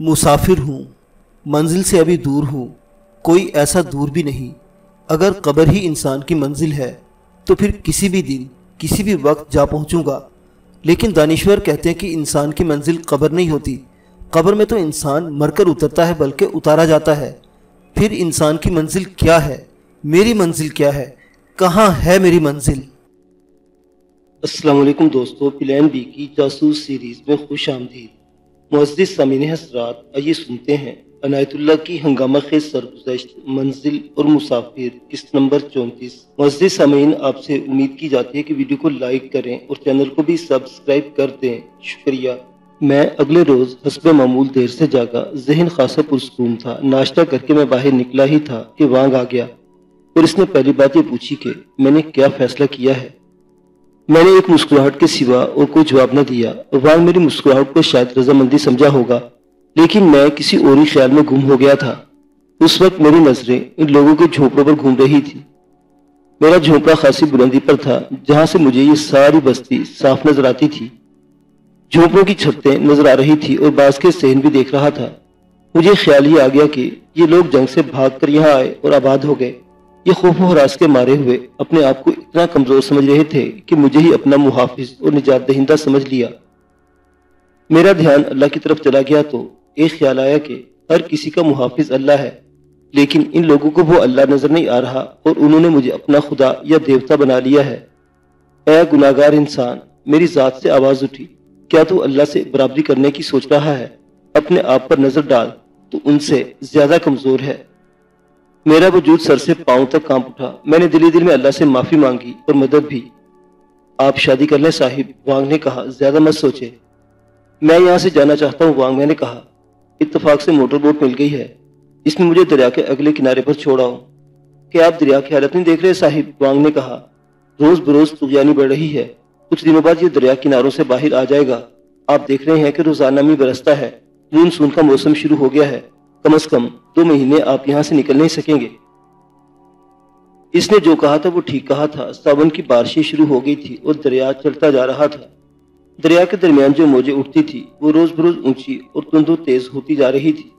मुसाफिर हूँ, मंजिल से अभी दूर हूँ, कोई ऐसा दूर भी नहीं। अगर कब्र ही इंसान की मंजिल है तो फिर किसी भी दिन, किसी भी वक्त जा पहुँचूँगा। लेकिन दानिश्वर कहते हैं कि इंसान की मंजिल कब्र नहीं होती। कब्र में तो इंसान मरकर उतरता है, बल्कि उतारा जाता है। फिर इंसान की मंजिल क्या है? मेरी मंजिल क्या है? कहाँ है मेरी मंजिल? अस्सलाम दोस्तों, प्लान बी की जासूस सीरीज़ में खुश आमदीद। मुआज़ सामीन हसरात आइए सुनते हैं। अनायतुल्ला की हंगामा खेज सरगुजश्त, मंजिल और मुसाफिर किस्त नंबर चौंतीस। मस्जिद सामीन, आपसे उम्मीद की जाती है कि वीडियो को लाइक करें और चैनल को भी सब्सक्राइब कर दें। शुक्रिया। मैं अगले रोज हसब मामूल देर से जागा। जहन खासा पुरस्कून था। नाश्ता करके मैं बाहर निकला ही था कि वांग आ गया। और इसने पहली बात ये पूछी कि, मैंने क्या फैसला किया है? मैंने एक मुस्कुराहट के सिवा और कोई जवाब न दिया। वांग मेरी मुस्कुराहट को शायद रजामंदी समझा होगा, लेकिन मैं किसी और ही ख्याल में गुम हो गया था। उस वक्त मेरी नज़रें इन लोगों के झोंपड़ों पर घूम रही थी। मेरा झोंपड़ा खासी बुलंदी पर था, जहाँ से मुझे ये सारी बस्ती साफ़ नज़र आती थी। झोंपड़ों की छतें नज़र आ रही थी और बास के सहन भी देख रहा था। मुझे ख्याल ही आ गया कि ये लोग जंग से भागकर यहाँ आए और आबाद हो गए। ये खौफो हरास के मारे हुए अपने आप को इतना कमज़ोर समझ रहे थे कि मुझे ही अपना मुहाफिज और निजात दहिंदा समझ लिया। मेरा ध्यान अल्लाह की तरफ़ चला गया तो एक ख्याल आया कि हर किसी का मुहाफिज अल्लाह है, लेकिन इन लोगों को वो अल्लाह नज़र नहीं आ रहा और उन्होंने मुझे अपना खुदा या देवता बना लिया है। ऐ गुनागार इंसान, मेरी जात से आवाज़ उठी। क्या तू अल्लाह से बराबरी करने की सोच रहा है? अपने आप पर नज़र डाल तो उनसे ज़्यादा कमज़ोर है। मेरा वजूद सर से पाँव तक काँप उठा। मैंने दिली दिल में अल्लाह से माफ़ी मांगी और मदद भी। आप शादी कर लें साहिब, वांग ने कहा, ज़्यादा मत सोचे। मैं यहाँ से जाना चाहता हूँ, वांग मैंने कहा। इतफाक से मोटर बोट मिल गई है। इसमें मुझे दरिया के अगले किनारे पर छोड़ा क्या आप दरिया की हालत नहीं देख रहे साहिब? वांग ने कहा, रोज बरोज तुगयानी बढ़ रही है। कुछ दिनों बाद ये दरिया किनारों से बाहर आ जाएगा। आप देख रहे हैं कि रोज़ाना में बरसता है। मानसून का मौसम शुरू हो गया है। कम अज कम दो महीने आप यहाँ से निकल नहीं सकेंगे। इसने जो कहा था वो ठीक कहा था। सावन की बारिशें शुरू हो गई थी और दरिया चढ़ता जा रहा था। दरिया के दरमियान जो मौजें उठती थी, वो रोज बरोज ऊँची और तुंदो तेज होती जा रही थी।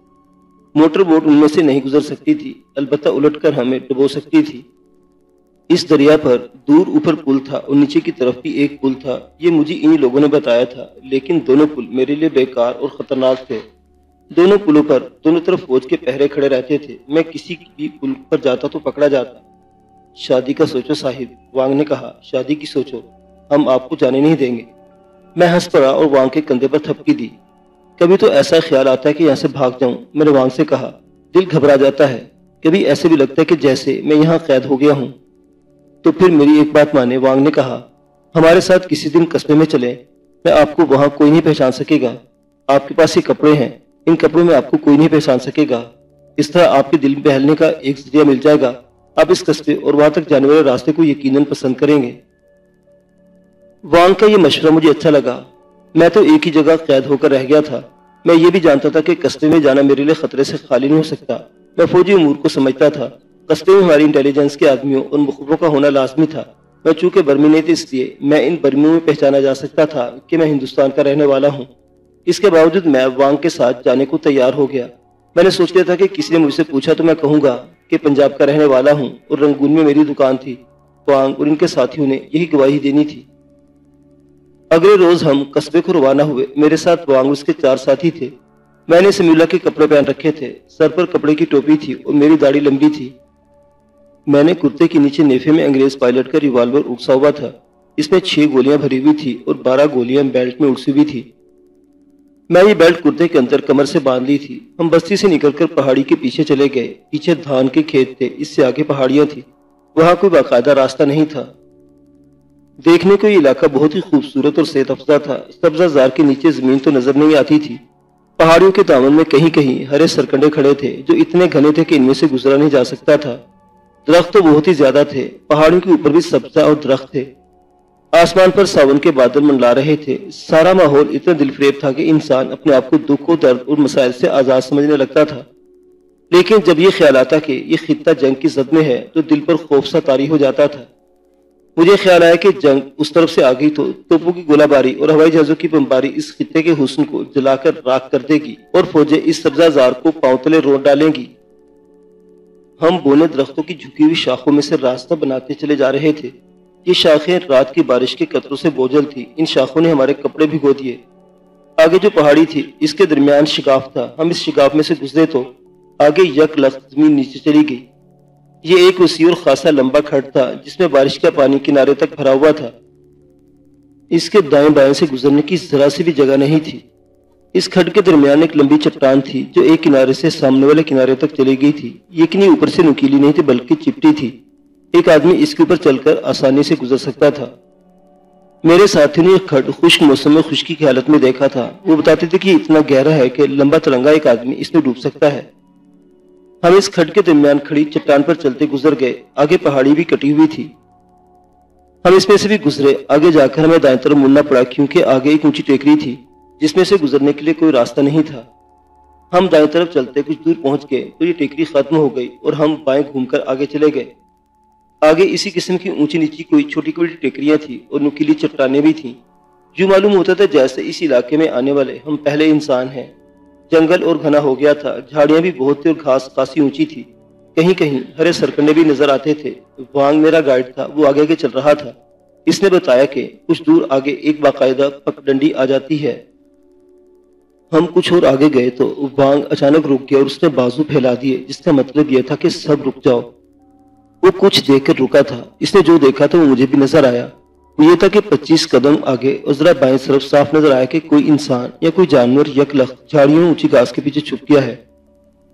मोटर बोट उनमें से नहीं गुजर सकती थी, अलबत्ता उलटकर हमें डुबो सकती थी। इस दरिया पर दूर ऊपर पुल था और नीचे की तरफ़ भी एक पुल था। ये मुझे इन्हीं लोगों ने बताया था, लेकिन दोनों पुल मेरे लिए बेकार और खतरनाक थे। दोनों पुलों पर दोनों तरफ़ फौज के पहरे खड़े रहते थे। मैं किसी भी पुल पर जाता तो पकड़ा जाता। शादी का सोचो साहिब, वांग ने कहा, शादी की सोचो, हम आपको जाने नहीं देंगे। मैं हंस पड़ा और वांग के कंधे पर थपकी दी। कभी तो ऐसा ख्याल आता है कि यहाँ से भाग जाऊँ, मैंने वांग से कहा, दिल घबरा जाता है। कभी ऐसे भी लगता है कि जैसे मैं यहाँ कैद हो गया हूँ। तो फिर मेरी एक बात माने वांग ने कहा, हमारे साथ किसी दिन कस्बे में चले, मैं आपको वहाँ कोई नहीं पहचान सकेगा। आपके पास ये कपड़े हैं, इन कपड़ों में आपको कोई नहीं पहचान सकेगा। इस तरह आपके दिल में बहलने का एक ज़रिया मिल जाएगा। आप इस कस्बे और वहाँ तक जाने वाले रास्ते को यकीनन पसंद करेंगे। वांग का ये मशवरा मुझे अच्छा लगा। मैं तो एक ही जगह कैद होकर रह गया था। मैं ये भी जानता था कि कस्बे में जाना मेरे लिए खतरे से खाली नहीं हो सकता। मैं फौजी उमूर को समझता था। कस्बे में हमारी इंटेलिजेंस के आदमियों और मुखबरों का होना लाजमी था। मैं चूँकि बर्मी नहीं थी, इसलिए मैं इन बर्मियों में पहचाना जा सकता था कि मैं हिंदुस्तान का रहने वाला हूँ। इसके बावजूद मैं वांग के साथ जाने को तैयार हो गया। मैंने सोच लिया था कि किसी ने मुझसे पूछा तो मैं कहूँगा कि पंजाब का रहने वाला हूँ और रंगून में मेरी दुकान थी। वांग और इनके साथियों ने यही गवाही देनी थी। अगले रोज हम कस्बे को रवाना हुए। मेरे साथ वांग उसके चार साथी थे। मैंने समीला के कपड़े पहन रखे थे। सर पर कपड़े की टोपी थी और मेरी दाढ़ी लंबी थी। मैंने कुर्ते के नीचे नेफे में अंग्रेज़ पायलट का रिवॉल्वर उगसा हुआ था। इसमें छह गोलियाँ भरी हुई थी और बारह गोलियाँ बेल्ट में उड़सी हुई थी। मैं ये बेल्ट कुर्ते के अंदर कमर से बाँध ली थी। हम बस्ती से निकलकर पहाड़ी के पीछे चले गए। पीछे धान के खेत थे। इससे आगे पहाड़ियाँ थी। वहाँ कोई बाकायदा रास्ता नहीं था। देखने को ये इलाका बहुत ही खूबसूरत और सेहत अफजा था। सब्जाजार के नीचे ज़मीन तो नज़र नहीं आती थी। पहाड़ियों के दामन में कहीं कहीं हरे सरकंडे खड़े थे, जो इतने घने थे कि इनमें से गुजरा नहीं जा सकता था। दरख्त तो बहुत ही ज़्यादा थे पहाड़ियों के ऊपर भी सब्जा और दरख्त थे। आसमान पर सावन के बादल मंडला रहे थे। सारा माहौल इतना दिलफरेब था कि इंसान अपने आप को दुख और दर्द और मसाइल से आज़ाद समझने लगता था। लेकिन जब ये ख्याल आता कि ये खिता जंग की जद में है तो दिल पर खौफ सा तारी हो जाता था। मुझे ख्याल आया कि जंग उस तरफ़ से आ गई तो तोपों की गोलाबारी और हवाई जहाजों की बमबारी इस खिते के हुसन को जलाकर राख कर देगी और फौजें इस सब्जाजार को पांवतले रोड डालेंगी। हम बोने दरख्तों की झुकी हुई शाखों में से रास्ता बनाते चले जा रहे थे। ये शाखें रात की बारिश के कतरों से बोझल थी। इन शाखों ने हमारे कपड़े भिगो दिए। आगे जो पहाड़ी थी, इसके दरमियान शिकाफ था। हम इस शिकाफ में से गुजरे तो आगे यक लख्त ज़मीन नीचे चली गई। ये एक उसी और खासा लंबा खड़ था, जिसमें बारिश का पानी किनारे तक भरा हुआ था। इसके दाएँ बाएँ से गुजरने की जरा सी भी जगह नहीं थी। इस खड के दरमियान एक लंबी चट्टान थी, जो एक किनारे से सामने वाले किनारे तक चली गई थी। यकीनी ऊपर से नुकीली नहीं थी, बल्कि चिपटी थी। एक आदमी इसके ऊपर चलकर आसानी से गुजर सकता था। मेरे साथी ने एक खड खुश्क मौसम में खुश्की की हालत में देखा था। वो बताते थे कि इतना गहरा है कि लंबा तिरंगा एक आदमी इसमें डूब सकता है। हम इस खड के दरमियान खड़ी चट्टान पर चलते गुजर गए। आगे पहाड़ी भी कटी हुई थी। हम इसमें से भी गुजरे। आगे जाकर हमें दाएँ तरफ़ मुड़ना पड़ा, क्योंकि आगे एक ऊँची टेकरी थी। जिसमें से गुजरने के लिए कोई रास्ता नहीं था। हम दाएँ तरफ़ चलते कुछ दूर पहुँच गए तो ये टेकरी खत्म हो गई और हम बाएँ घूमकर आगे चले गए। आगे इसी किस्म की ऊँची नीची कोई छोटी छोटी टेकरियाँ थी और नुकीली चट्टाने भी थीं। जो मालूम होता था जैसे इस इलाके में आने वाले हम पहले इंसान हैं। जंगल और घना हो गया था, झाड़ियाँ भी बहुत थी और घास खासी ऊँची थी। कहीं कहीं हरे सरकंडे भी नज़र आते थे। वांग मेरा गाइड था, वो आगे आगे चल रहा था। इसने बताया कि कुछ दूर आगे एक बाकायदा पगडंडी आ जाती है। हम कुछ और आगे गए तो वांग अचानक रुक गया और उसने बाजू फैला दिए, जिसका मतलब यह था कि सब रुक जाओ। वो कुछ देखकर रुका था। इसने जो देखा था वो मुझे भी नज़र आया। वो ये था कि 25 कदम आगे और जरा बाएँ तरफ़ साफ़ नज़र आया कि कोई इंसान या कोई जानवर यकलख झाड़ियों ऊँची घास के पीछे छुप गया है।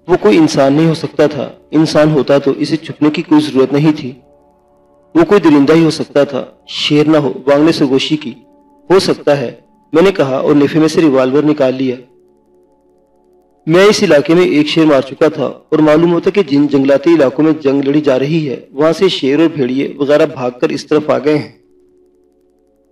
वो कोई इंसान नहीं हो सकता था। इंसान होता तो इसे छुपने की कोई ज़रूरत नहीं थी। वो कोई दरिंदा ही हो सकता था। शेर ना हो, वांग ने सरगोशी की। हो सकता है। मैंने कहा, और नेफे में से रिवाल्वर निकाल लिया। मैं इस इलाके में एक शेर मार चुका था, और मालूम होता कि जिन जंगलाती इलाकों में जंग लड़ी जा रही है, वहाँ से शेर और भेड़िए वगैरह भागकर इस तरफ़ आ गए हैं।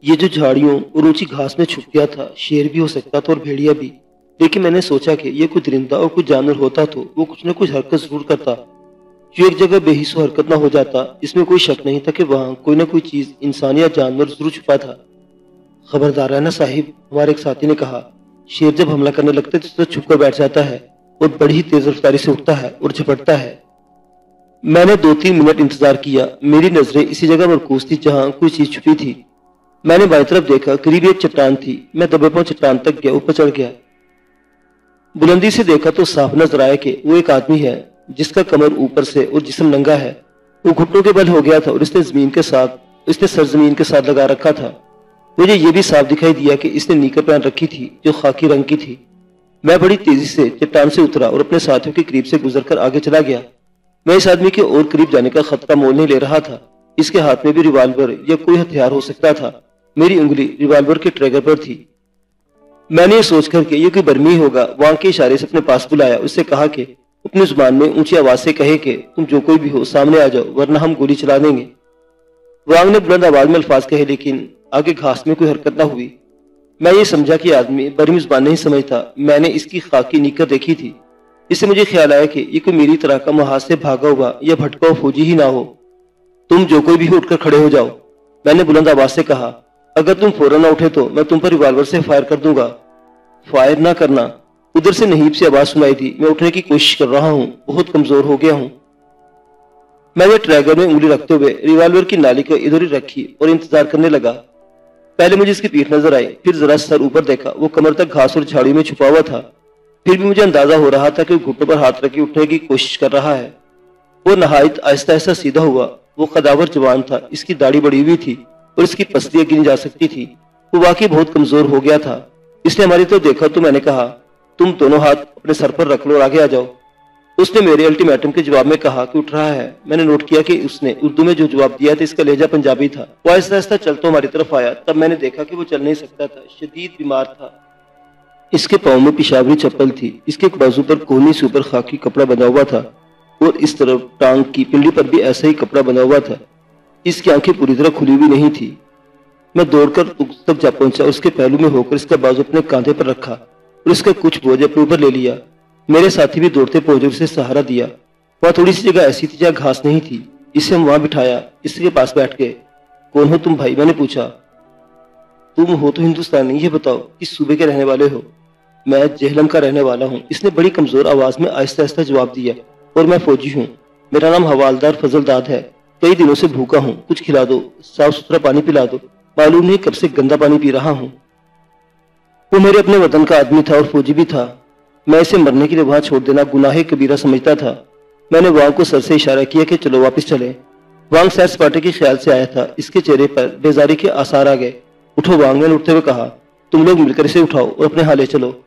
ये जो झाड़ियों और ऊँची घास में छुप गया था, शेर भी हो सकता था और भेड़िया भी। लेकिन मैंने सोचा कि यह कोई दरिंदा और कुछ जानवर होता तो वो कुछ न कुछ हरकत ज़रूर करता। जो एक जगह बेहिसो हरकत ना हो जाता, इसमें कोई शक नहीं था कि वहाँ कोई ना कोई चीज़, इंसान या जानवर ज़रूर छुपा था। खबरदार है ना साहिब हमारे एक साथी ने कहा, शेर जब हमला करने लगता है तो छुप कर बैठ जाता है, और बड़ी तेज रफ्तारी से उठता है और झपटता है। मैंने दो तीन मिनट इंतज़ार किया, मेरी नज़रें इसी जगह मरकूज थी जहाँ कोई चीज़ छुपी थी। मैंने बाई तरफ़ देखा, करीब एक चट्टान थी, मैं दबे पाँव चट्टान तक गया, ऊपर चढ़ गया। बुलंदी से देखा तो साफ़ नज़र आया कि वो एक आदमी है, जिसका कमर ऊपर से और जिसम नंगा है। वो घुटनों के बल हो गया था और इसने ज़मीन के साथ, इसने सरजमीन के साथ लगा रखा था। मुझे ये भी साफ़ दिखाई दिया कि इसने नीकर पहन रखी थी, जो खाकी रंग की थी। मैं बड़ी तेज़ी से चट्टान से उतरा और अपने साथियों के करीब से गुजरकर आगे चला गया। मैं इस आदमी के और करीब जाने का खतरा मोल नहीं ले रहा था। इसके हाथ में भी रिवाल्वर या कोई हथियार हो सकता था। मेरी उंगली रिवाल्वर के ट्रैगर पर थी। मैंने ये सोच कर ये कोई बर्मी होगा वहाँ के इशारे से अपने पास बुलाया। उससे कहा कि, अपनी ज़ुबान में ऊँची आवाज़ से कहे कि, तुम जो कोई भी हो, सामने आ जाओ, वरना हम गोली चला देंगे। वांग ने बुलंद आवाज़ में अल्फाज कहे, लेकिन आगे घास में कोई हरकत ना हुई। मैं ये समझा कि आदमी बरमी ज़ुबान नहीं समझता। मैंने इसकी खाकी नीकर देखी थी। इससे मुझे ख्याल आया कि ये कोई मेरी तरह का महाज से भागा हुआ या भटका हुआ फौजी ही ना हो। तुम जो कोई भी उठकर खड़े हो जाओ। मैंने बुलंद आवाज़ से कहा, अगर तुम फ़ौरन ना उठे तो मैं तुम पर रिवाल्वर से फायर कर दूँगा। फायर ना करना। उधर से नहीब से आवाज़ सुनाई थी मैं उठने की कोशिश कर रहा हूँ। बहुत कमज़ोर हो गया हूँ। मैंने ट्रैगर में उंगली रखते हुए रिवाल्वर की नाली को इधर ही रखी और इंतज़ार करने लगा। पहले मुझे इसकी पीठ नज़र आई, फिर जरा सर ऊपर देखा, वो कमर तक घास और झाड़ी में छुपा हुआ था। फिर भी मुझे अंदाज़ा हो रहा था कि वो घुटनों पर हाथ रखे उठने की कोशिश कर रहा है। वो नहायत आहिस्ता आहिस्ता सीधा हुआ, वो कदावर जवान था, इसकी दाढ़ी बड़ी हुई थी और इसकी पसलियाँ गिनी जा सकती थी। वो वाकई बहुत कमज़ोर हो गया था। इसने हमारी तो देखा तो मैंने कहा, तुम दोनों हाथ अपने सर पर रख लो और आगे आ जाओ। उसने मेरे अल्टीमेटम के जवाब में कहा कि उठ रहा है। मैंने नोट किया कि उसने उर्दू में जो जवाब दिया था, इसका लहजा पंजाबी था। वो आहिस्ता आहिस्ता चल तो हमारी तरफ़ आया। तब मैंने देखा कि वो चल नहीं सकता था। शदीद बीमार था। इसके पाँव में पिशावरी चप्पल थी। इसके बाजू पर कोहनी से ऊपर खाकी कपड़ा बना हुआ था और इस तरफ़ टांग की पिंडी पर भी ऐसा ही कपड़ा बना हुआ था। इसकी आँखें पूरी तरह खुली हुई नहीं थी। मैं दौड़कर तक जा पहुँचा। उसके पहलू में होकर इसका बाजू अपने कांधे पर रखा और इसका कुछ बोझ अपने ऊपर ले लिया। मेरे साथी भी दौड़ते पहुँचे उसे सहारा दिया। वहाँ थोड़ी सी जगह ऐसी थी जहाँ घास नहीं थी, इसे हम वहाँ बिठाया, इसके पास बैठ गए। कौन हो तुम भाई? मैंने पूछा। तुम हो तो हिंदुस्तानी, ये बताओ, किस सूबे के रहने वाले हो? मैं जेहलम का रहने वाला हूँ। इसने बड़ी कमज़ोर आवाज़ में आहिस्ता आहिस्ता जवाब दिया, और मैं फौजी हूँ। मेरा नाम हवालदार फजल दाद है। कई दिनों से भूखा हूँ। कुछ खिला दो, साफ़ सुथरा पानी पिला दो। मालूम नहीं कब से गंदा पानी पी रहा हूँ। वो मेरे अपने वतन का आदमी था और फौजी भी था। मैं इसे मरने के लिए वहाँ छोड़ देना गुनाह कबीरा समझता था। मैंने वांग को सर से इशारा किया कि चलो वापस चले। वांग सैर सपाटे के ख्याल से आया था। इसके चेहरे पर बेजारी के आसार आ गए। उठो वांग ने उठते हुए कहा, तुम लोग मिलकर इसे उठाओ और अपने हाले चलो।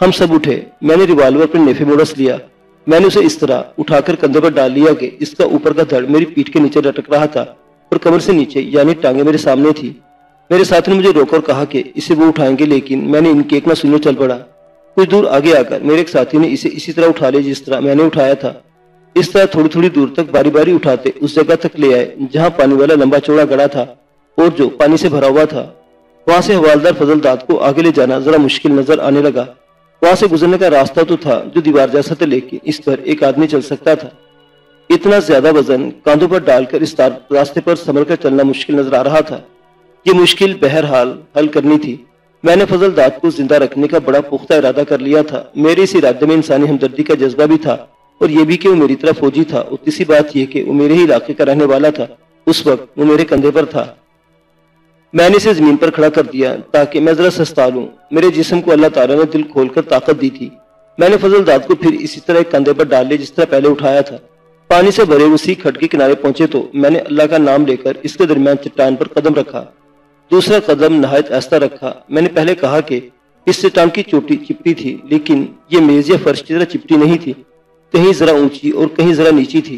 हम सब उठे। मैंने रिवाल्वर अपने नेफे मोड़स लिया। मैंने उसे इस तरह उठाकर कंधे पर डाल लिया कि इसका ऊपर का धड़ मेरी पीठ के नीचे लटक रहा था और कमर से नीचे, यानी टांगे मेरे सामने थी। मेरे साथी ने मुझे रोकर कहा कि इसे वो उठाएँगे, लेकिन मैंने इनके एक ना सुनने चल पड़ा। कुछ दूर आगे आकर मेरे एक साथी ने इसे इसी तरह उठा लिया जिस तरह मैंने उठाया था। इस तरह थोड़ी थोड़ी दूर तक बारी बारी उठाते उस जगह तक ले आए, जहाँ पानी वाला लंबा चौड़ा गड़ा था और जो पानी से भरा हुआ था। वहाँ से हवालदार फजल दाद को आगे ले जाना जरा मुश्किल नज़र आने लगा। वहाँ से गुजरने का रास्ता तो था जो दीवार जैसा था, लेकिन इस पर एक आदमी चल सकता था। इतना ज़्यादा वज़न कांधों पर डालकर इस रास्ते पर संभल कर चलना मुश्किल नज़र आ रहा था। ये मुश्किल बहरहाल हल करनी थी। मैंने फजल दाद को ज़िंदा रखने का बड़ा पुख्ता इरादा कर लिया था। मेरे इस इरादे में इंसानी हमदर्दी का जज्बा भी था और यह भी कि वो मेरी तरह फौजी था। और तीसरी बात यह कि वो मेरे ही इलाके का रहने वाला था। उस वक्त वो मेरे कंधे पर था। मैंने इसे ज़मीन पर खड़ा कर दिया ताकि मैं जरा सस्ता लूँ। मेरे जिस्म को अल्लाह ताला ने दिल खोलकर ताकत दी थी। मैंने फजल दाद को फिर इसी तरह एक कंधे पर डाल लिया, जिस तरह पहले उठाया था। पानी से भरे उसी खट के किनारे पहुँचे तो मैंने अल्लाह का नाम लेकर इसके दरमियान चट्टान पर कदम रखा। दूसरा कदम नहायत ऐसा रखा। मैंने पहले कहा कि इस चट्टान की चोटी चिपटी थी, लेकिन ये मेज या फर्श की तरह चिपटी नहीं थी। कहीं जरा ऊँची और कहीं जरा नीची थी,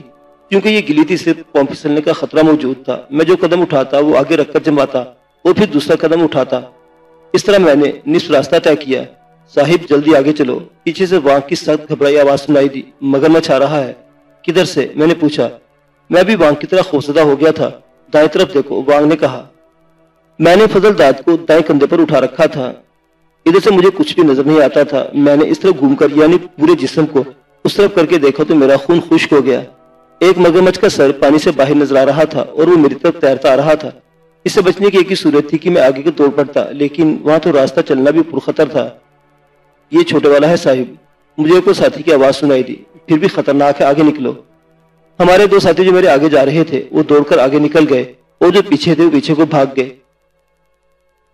क्योंकि ये गिली थी सिर्फ़ पाँव फिसलने का खतरा मौजूद था। मैं जो कदम उठाता, वो आगे रखकर जमाता और फिर दूसरा कदम उठाता। इस तरह मैंने निस्फ रास्ता तय किया। साहिब, जल्दी आगे चलो। पीछे से वहाँ की सख्त घबराई आवाज़ सुनाई दी। मगर मैं छा रहा है। किधर से? मैंने पूछा। मैं भी वांग की तरह खौफजदा हो गया था। दाएँ तरफ़ देखो वांग ने कहा। मैंने फजल दाद को दाएँ कंधे पर उठा रखा था। इधर से मुझे कुछ भी नज़र नहीं आता था। मैंने इस तरफ़ घूमकर, यानी पूरे जिस्म को, उस तरफ़ करके देखा तो मेरा खून खुश्क हो गया। एक मगरमच्छ का सर पानी से बाहर नज़र आ रहा था और वो मेरी तरफ़ तैरता आ रहा था। इससे बचने की एक ही सूरत थी कि मैं आगे की तोड़ पड़ता, लेकिन वहाँ तो रास्ता चलना भी पुरखतर था। ये छोटे वाला है साहिब, मुझे कोई साथी की आवाज़ सुनाई दी। फिर भी खतरनाक है, आगे निकलो। हमारे दो साथी जो मेरे आगे जा रहे थे, वो दौड़कर आगे निकल गए और जो पीछे थे, वो पीछे को भाग गए।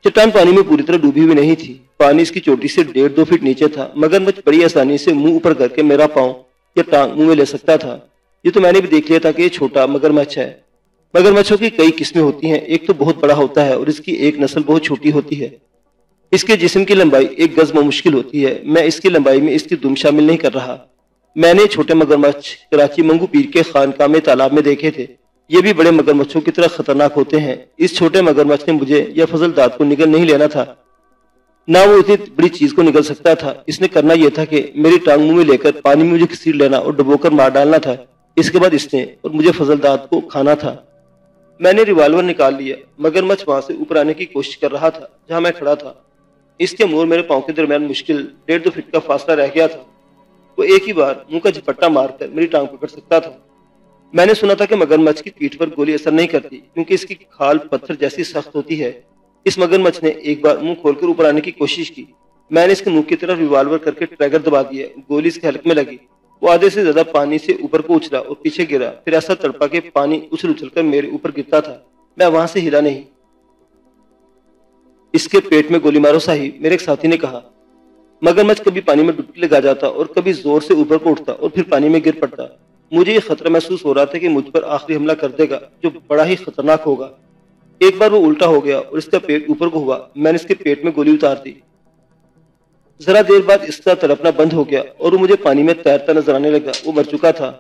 चट्टान पानी में पूरी तरह डूबी हुई नहीं थी। पानी इसकी चोटी से डेढ़ दो फीट नीचे था, मगर मुझ बड़ी आसानी से मुँह ऊपर करके मेरा पाँव या टांग मुँह में ले सकता था। ये तो मैंने भी देख लिया था कि ये छोटा मगरमच्छ है। मगरमच्छों की कई किस्में होती हैं। एक तो बहुत बड़ा होता है और इसकी एक नस्ल बहुत छोटी होती है। इसके जिस्म की लंबाई एक गज मुश्किल होती है। मैं इसकी लंबाई में इसकी दुम शामिल नहीं कर रहा। मैंने छोटे मगरमच्छ, कराची मंगू पीर के खानका में तालाब में देखे थे। ये भी बड़े मगरमच्छों की तरह खतरनाक होते हैं। इस छोटे मगरमच्छ ने मुझे या फजल दाद को निगल नहीं लेना था। ना वो इतनी बड़ी चीज़ को निकल सकता था। इसने करना यह था कि मेरी टांग मुँह में लेकर पानी में मुझे खसीर लेना और डुबोकर मार डालना था। इसके बाद इसने और मुझे फजल दाद को खाना था। मैंने रिवाल्वर निकाल लिया। मगरमच्छ वहाँ से ऊपर आने की कोशिश कर रहा था, जहाँ मैं खड़ा था। इसके मोर मेरे पाँव के दरमियान मुश्किल डेढ़ दो फीट का फासला रह गया था। वो एक ही बार मुँह का झपट्टा मारकर मेरी टांग पकड़ सकता था। मैंने सुना था कि मगरमच्छ की पीठ पर गोली असर नहीं करती, क्योंकि इसकी खाल पत्थर जैसी सख्त होती है। इस मगरमच्छ ने एक बार मुँह खोलकर ऊपर आने की कोशिश की। मैंने इसके मुँह की तरफ़ रिवाल्वर करके ट्रैगर दबा दिया गोली इसके हलक में लगी। वो आधे से ज़्यादा पानी से ऊपर को उछला और पीछे गिरा। फिर ऐसा तड़पा के पानी उछल उछल कर मेरे ऊपर गिरता था। मैं वहाँ से हिला नहीं। इसके पेट में गोली मारो साहिब, मेरे एक साथी ने कहा। मगरमच्छ कभी पानी में डुबकी लगा जाता और कभी ज़ोर से ऊपर को उठता और फिर पानी में गिर पड़ता। मुझे ये खतरा महसूस हो रहा था कि मुझ पर आखिरी हमला कर देगा, जो बड़ा ही खतरनाक होगा। एक बार वो उल्टा हो गया और इसका पेट ऊपर को हुआ। मैंने इसके पेट में गोली उतार दी। जरा देर बाद इसका तड़पना बंद हो गया और वो मुझे पानी में तैरता नज़र आने लगा। वो मर चुका था।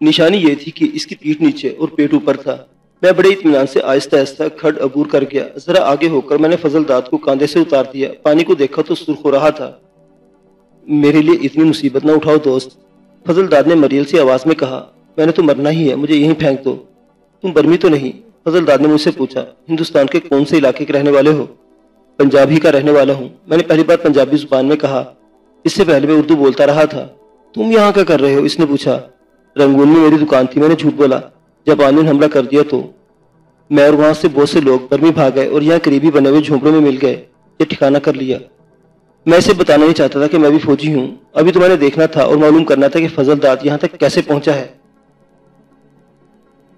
निशानी ये थी कि इसकी पीठ नीचे और पेट ऊपर था। मैं बड़े इतमान से आहिस्ता आहिस्ता खड अबूर कर गया। जरा आगे होकर मैंने फजल दाद को कांधे से उतार दिया। पानी को देखा तो सुर्ख हो रहा था। मेरे लिए इतनी मुसीबत ना उठाओ दोस्त। फजलदार ने मरियल से आवाज़ में कहा, मैंने तो मरना ही है, मुझे यहीं फेंक दो। तुम बर्मी तो नहीं। फजलदार ने मुझसे पूछा, हिंदुस्तान के कौन से इलाके के रहने वाले हो? पंजाबी का रहने वाला हूँ। मैंने पहली बार पंजाबी ज़ुबान में कहा, इससे पहले मैं उर्दू बोलता रहा था। तुम यहाँ क्या कर रहे हो? इसने पूछा, रंगून में मेरी दुकान थी, मैंने झूठ बोला। जब ने हमला कर दिया तो? मैं और वहाँ से बहुत से लोग बर्मी भाग गए और यहाँ करीबी बने हुए झोंपड़ों में मिल गए। ये ठिकाना कर लिया। मैं इसे बताना नहीं चाहता था कि मैं भी फौजी हूँ। अभी तो मैंने देखना था और मालूम करना था कि फजल दाद यहाँ तक कैसे पहुँचा है।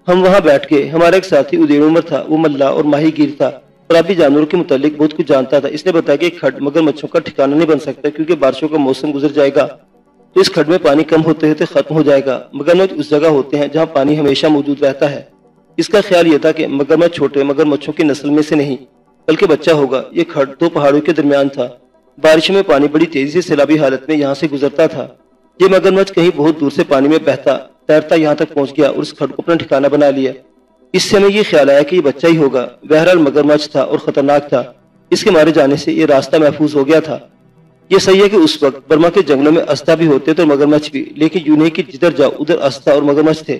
हम वहाँ बैठ के हमारा एक साथी उदेर उमर था। वो मल्ला और माही गिर था। और अभी जानवरों के मुतालिक बहुत कुछ जानता था। इसने बताया कि खड मगर मच्छों का ठिकाना नहीं बन सकता क्योंकि बारिशों का मौसम गुजर जाएगा। तो इस खड में पानी कम होते होते खत्म हो जाएगा। मगरमच्छ उस जगह होते हैं जहाँ पानी हमेशा मौजूद रहता है। इसका ख्याल यह था कि मगरमच्छ छोटे मगरमच्छों की नस्ल में से नहीं, बल्कि बच्चा होगा। ये खड दो पहाड़ों के दरमियान था। बारिश में पानी बड़ी तेज़ी से सैलाबी हालत में यहाँ से गुजरता था। ये मगरमच्छ कहीं बहुत दूर से पानी में बहता, तैरता यहाँ तक पहुँच गया और उस खड को अपना ठिकाना बना लिया। इससे हमें ये ख्याल आया कि ये बच्चा ही होगा। बहरहाल मगरमच्छ था और खतरनाक था। इसके मारे जाने से ये रास्ता महफूज हो गया था। ये सही है कि उस वक्त बर्मा के जंगलों में अस्ता भी होते तो मगरमच्छ भी, लेकिन यूँ नहीं कि जिधर जाओ, उधर अस्ता और मगरमच्छ थे।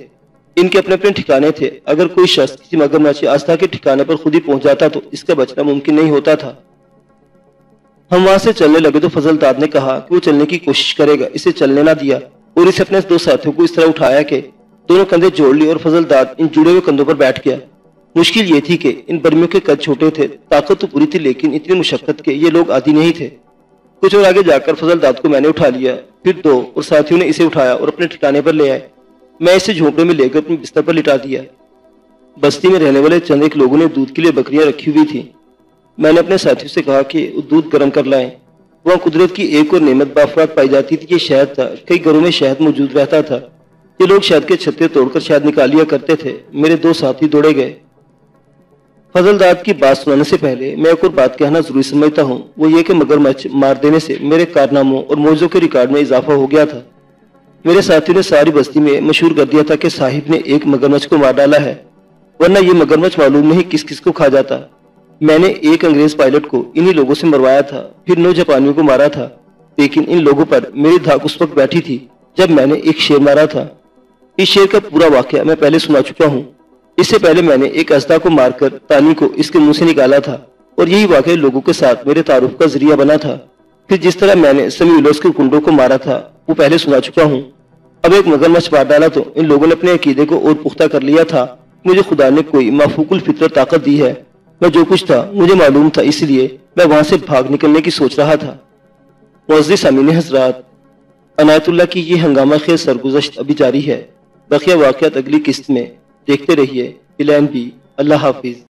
इनके अपने अपने ठिकाने थे। अगर कोई शख्स किसी मगरमच्छ या आस्था के ठिकाने पर खुद ही पहुँच जाता तो इसका बचना मुमकिन नहीं होता था। हम वहाँ से चलने लगे तो फजल दाद ने कहा कि वो चलने की कोशिश करेगा, इसे चलने ना दिया। और इसे अपने दो साथियों को इस तरह उठाया कि दोनों कंधे जोड़ ली और फजल दाद इन जुड़े हुए कंधों पर बैठ गया। मुश्किल ये थी कि इन बर्मियों के कद छोटे थे, ताकत तो पूरी थी, लेकिन इतनी मुशक्कत के ये लोग आदि नहीं थे। कुछ और आगे जाकर फजल दाद को मैंने उठा लिया। फिर दो और साथियों ने इसे उठाया और अपने ठिकाने पर ले आए। मैं इसे झोंपड़े में लेकर अपने बिस्तर पर लिटा दिया। बस्ती में रहने वाले चंद एक लोगों ने दूध के लिए बकरियाँ रखी हुई थी। मैंने अपने साथियों से कहा कि दूध गर्म कर लाएँ। वहाँ कुदरत की एक और नेमत बाफरात पाई जाती थी कि शहद था। कई घरों में शहद मौजूद रहता था। ये लोग शहद के छत्ते तोड़कर शहद निकाल लिया करते थे। मेरे दो साथी दौड़े गए। फजलदाद की बात सुनाने से पहले मैं एक और बात कहना ज़रूरी समझता हूँ। वो ये कि मगरमच्छ मार देने से मेरे कारनामों और मौजों के रिकॉर्ड में इजाफा हो गया था। मेरे साथियों ने सारी बस्ती में मशहूर कर दिया था कि साहिब ने एक मगरमच्छ को मार डाला है। वरना ये मगरमच्छ मालूम नहीं किस किस को खा जाता। मैंने एक अंग्रेज़ पायलट को इन्हीं लोगों से मरवाया था, फिर नौ जापानियों को मारा था, लेकिन इन लोगों पर मेरी धाक उस वक्त बैठी थी जब मैंने एक शेर मारा था। इस शेर का पूरा वाक्य मैं पहले सुना चुका हूँ। इससे पहले मैंने एक अस्दा को मारकर तानी को इसके मुँह से निकाला था और यही वाक्य लोगों के साथ मेरे तारुफ का ज़रिया बना था। फिर जिस तरह मैंने समी उलोस के कुंडों को मारा था, वो पहले सुना चुका हूँ। अब एक मगरमच्छ मार डाला तो इन लोगों ने अपने अकीदे को और पुख्ता कर लिया था। मुझे खुदा ने कोई माफूकुल फितर ताकत दी है। मैं जो कुछ था, मुझे मालूम था, इसलिए मैं वहाँ से भाग निकलने की सोच रहा था। मोजी सामीन हजरात अनायतुल्ला की यह हंगामा खेल सरगुजश्त अभी जारी है। बकिया वाक़ अगली किस्त में देखते रहिए। इलैन भी अल्लाह हाफिज़।